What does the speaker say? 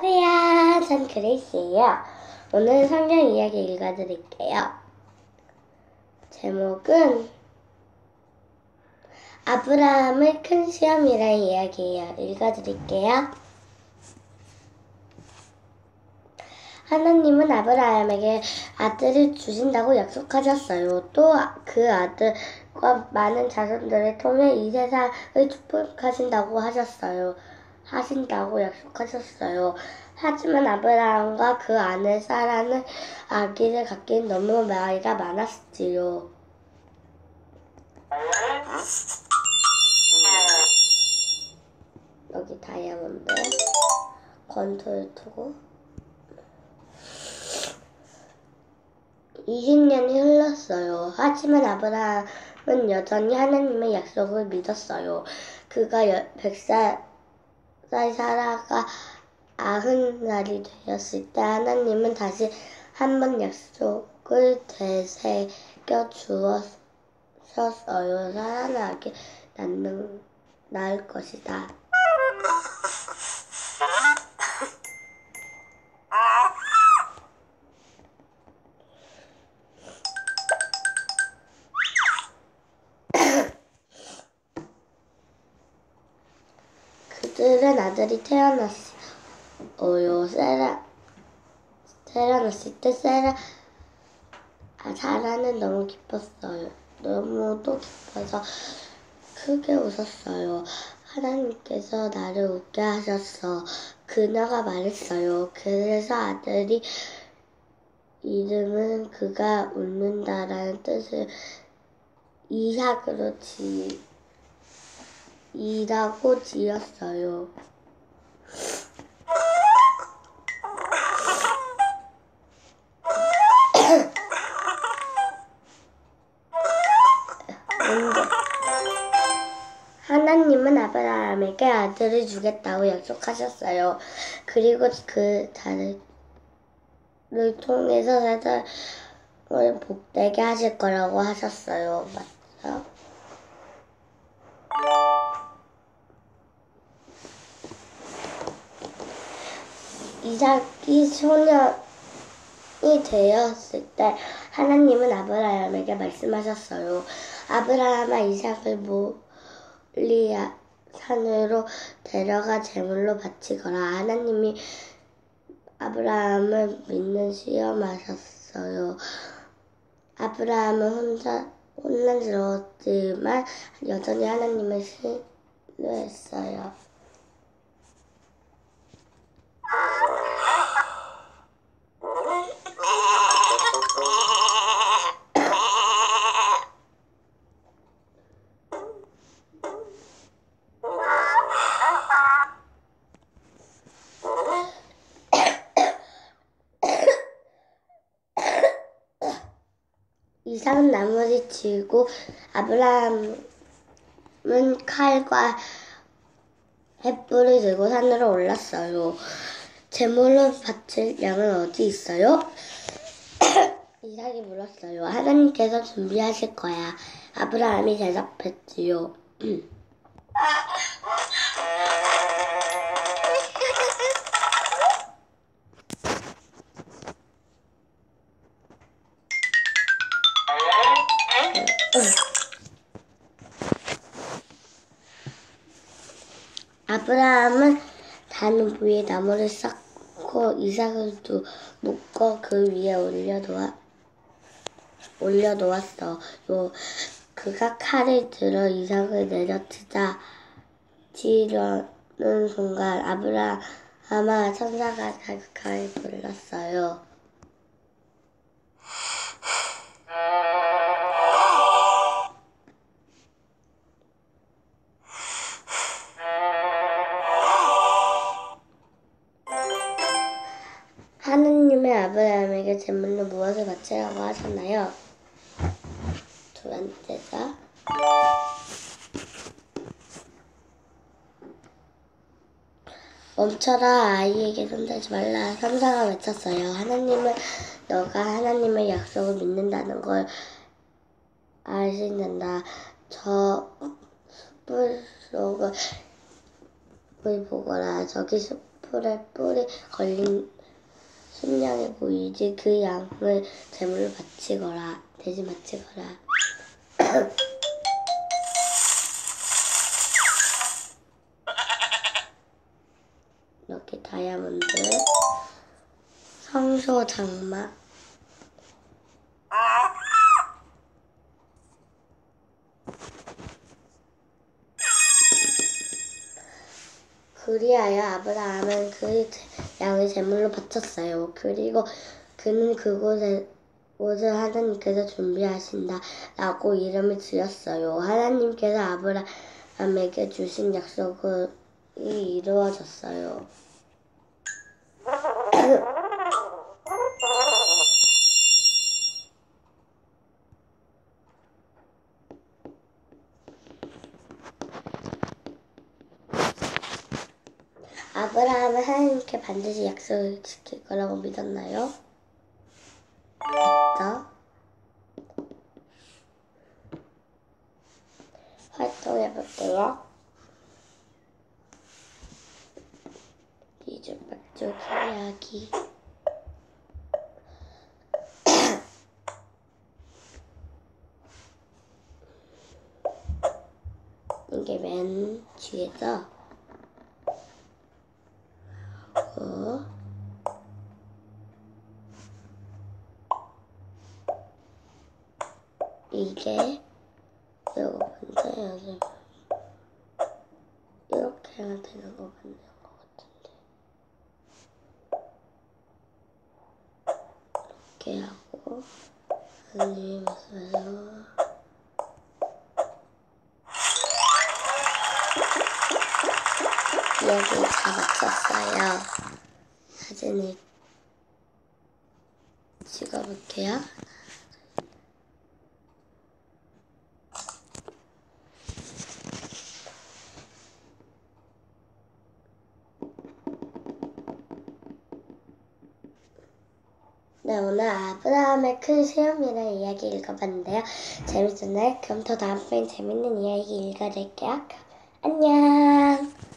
안녕하세요. 전 그레이스예요. 오늘 성경 이야기 읽어드릴게요. 제목은 아브라함의 큰 시험이라는 이야기예요. 읽어드릴게요. 하나님은 아브라함에게 아들을 주신다고 약속하셨어요. 또 그 아들과 많은 자손들을 통해 이 세상을 축복하신다고 하셨어요. 하신다고 약속하셨어요. 하지만 아브라함과 그 아내 사라는 아기를 갖기엔 너무 나이가 많았지요. 여기 다이아몬드 권투를 두고 20년이 흘렀어요. 하지만 아브라함은 여전히 하나님의 약속을 믿었어요. 그가 100살 사라가 아흔 날이 되었을 때 하나님은 다시 한 번 약속을 되새겨 주었어요. 사라는 아기 낳는 낳을 것이다. 그들은 아들이 태어났어요. 세라 태어났을 때 세라 아, 사라는 너무 기뻤어요. 너무도 기뻐서 크게 웃었어요. 하나님께서 나를 웃게 하셨어. 그녀가 말했어요. 그래서 아들이 이름은 그가 웃는다라는 뜻을 이삭으로 지 이라고 지었어요. 하나님은 아브라함에게 아들을 주겠다고 약속하셨어요. 그리고 그 자를 통해서 세상을 복되게 하실 거라고 하셨어요. 맞죠? 이삭이 소년이 되었을 때 하나님은 아브라함에게 말씀하셨어요. 아브라함아 이삭을 모리아 산으로 데려가 제물로 바치거라. 하나님이 아브라함을 믿는 시험하셨어요. 아브라함은 혼자 혼란스러웠지만 여전히 하나님을 신뢰했어요. 이삭은 나무를 지고 아브라함은 칼과 횃불을 들고 산으로 올랐어요. 제물로 바칠 양은 어디 있어요? 이삭이 물었어요. 하나님께서 준비하실 거야. 아브라함이 대답했지요. 아브라함은 단 위에 나무를 쌓고 이삭을 두 묶어 그 위에 올려놓아 올려놓았어. 요 그가 칼을 들어 이삭을 내려치자 치려는 순간 아브라함아 천사가 가까이 불렀어요. 제물로 무엇을 바치라고 하셨나요? 두 번째죠. 멈춰라 아이에게 손대지 말라 삼사가 외쳤어요. 하나님은 너가 하나님의 약속을 믿는다는 걸 아신단다. 저뿔 속을 보거라. 저기 숲 풀에 뿔이 걸린 순양이 보이지 그 양을 제물로 바치거라 대신 바치거라. 이렇게 다이아몬드 성소 장막 그리하여 아브라함은 그 제- 양을 제물로 바쳤어요. 그리고 그는 그곳에 옷을 하나님께서 준비하신다 라고 이름을 지었어요. 하나님께서 아브라함에게 주신 약속이 이루어졌어요. 아브라함은 하나님께 반드시 약속을 지킬 거라고 믿었나요? 믿죠? 활동해볼게요. 이주박죽 이야기 이게 맨 뒤에죠? 하고 이게 이거 먼저 여기 이렇게 해야 되는 거 같은데 이렇게 하고 말씀에서 이야기 다 마쳤어요. 사진을 찍어볼게요. 네, 오늘 아브라함의 큰 시험이라는 이야기 읽어봤는데요. 재밌었나요? 그럼 더 다음번엔 재밌는 이야기 읽어드릴게요. 안녕!